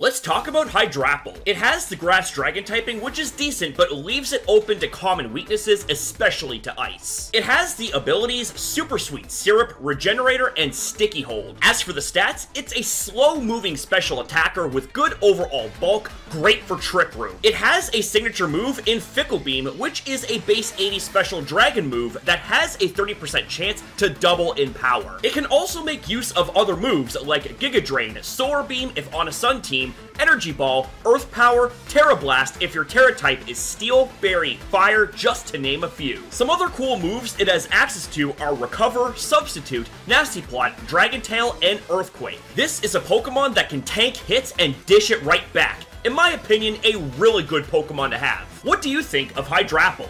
Let's talk about Hydrapple. It has the grass dragon typing, which is decent, but leaves it open to common weaknesses, especially to ice. It has the abilities Supersweet, Syrup, Regenerator, and Sticky Hold. As for the stats, it's a slow-moving special attacker with good overall bulk, great for Trick Room. It has a signature move in Fickle Beam, which is a base 80 special dragon move that has a 30% chance to double in power. It can also make use of other moves like Giga Drain, Solar Beam if on a Sun team, Energy Ball, Earth Power, Tera Blast if your Tera type is Steel, Fairy, Fire, just to name a few. Some other cool moves it has access to are Recover, Substitute, Nasty Plot, Dragon Tail, and Earthquake. This is a Pokemon that can tank hits and dish it right back. In my opinion, a really good Pokemon to have. What do you think of Hydrapple?